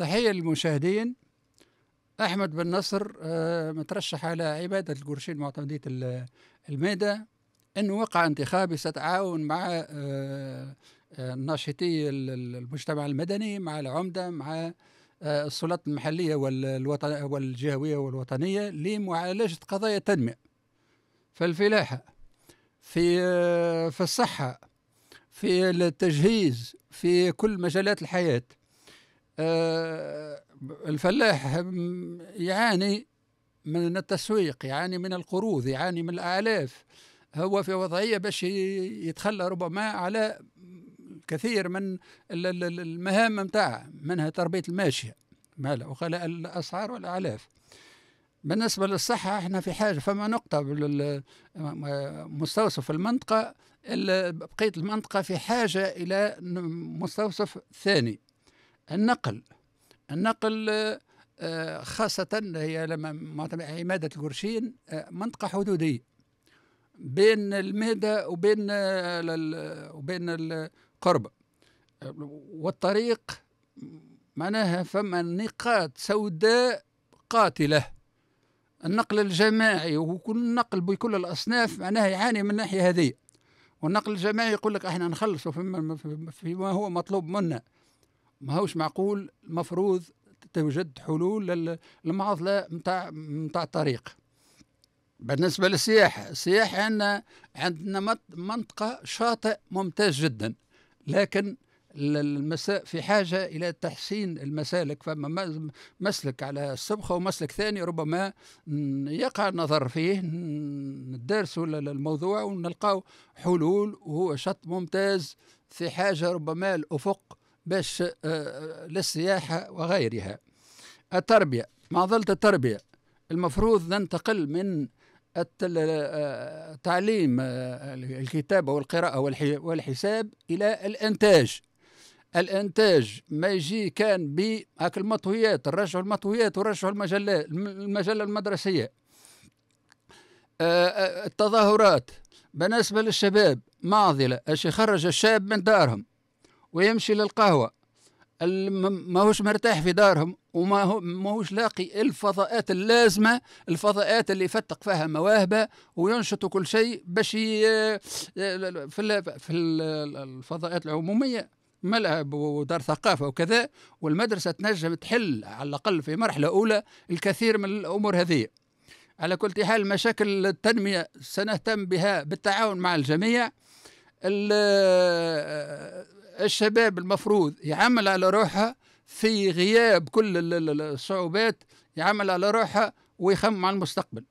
تحية للمشاهدين. أحمد بن نصر آه، مترشح على عبادة القرشين معتمدية الميدة. أنه وقع انتخابي ستعاون مع آه، آه، ناشطي المجتمع المدني مع العمدة مع السلطات المحلية والجهوية والوطنية لمعالجة قضايا التنمية في الفلاحة في في الصحة في التجهيز في كل مجالات الحياة. الفلاح يعاني من التسويق يعاني من القروض يعاني من الآلاف. هو في وضعية باش يتخلى ربما على كثير من المهام متاعه منها تربية الماشية مالا وخلاء الأسعار والأعلاف بالنسبة للصحة إحنا في حاجة فما نقطة مستوصف المنطقة بقية المنطقة في حاجة إلى مستوصف ثاني. النقل. النقل آه، خاصة هي لما عمادة القرشين آه، منطقة حدودية. بين المهدة وبين آه، وبين القرب. والطريق معناها فما نقاط سوداء قاتلة. النقل الجماعي وكل النقل بكل الأصناف معناها يعاني من الناحية هذه. والنقل الجماعي يقول لك إحنا نخلصوا فيما هو مطلوب منا. ما هوش معقول المفروض توجد حلول للمعضلة نتاع نتاع الطريق. بالنسبة للسياحه السياحه عندنا عندنا منطقة شاطئ ممتاز جدا لكن المساء في حاجة إلى تحسين المسالك فما مسلك على الصبخة ومسلك ثاني ربما يقع النظر فيه ندرسوا الموضوع ونلقاو حلول وهو شط ممتاز في حاجة ربما الأفق باش آه، آه، للسياحة وغيرها. التربية معضلة التربية المفروض ننتقل من آه، تعليم الكتابة والقراءة والحساب إلى الإنتاج. الإنتاج ما يجي كان ب المطويات نرجعوا المطويات ونرجعوا المجلة المجلة المدرسية. التظاهرات بالنسبة للشباب معضلة أش يخرج الشاب من دارهم. ويمشي للقهوة. ماهوش مرتاح في دارهم وما هو ماهوش لاقي الفضاءات اللازمة الفضاءات اللي يفتق فيها مواهبه وينشط كل شيء باش في في الفضاءات العمومية. ملعب ودار ثقافة وكذا والمدرسة تنجم تحل على الأقل في مرحلة أولى الكثير من الأمور هذه. على كل حال مشاكل التنمية سنهتم بها بالتعاون مع الجميع. الشباب المفروض يعمل على روحه في غياب كل الصعوبات يعمل على روحه ويخمم على المستقبل.